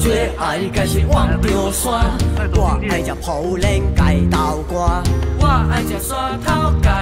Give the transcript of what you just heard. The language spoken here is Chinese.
最爱该是望着山，我爱食泡莲盖豆干，我爱食山头干。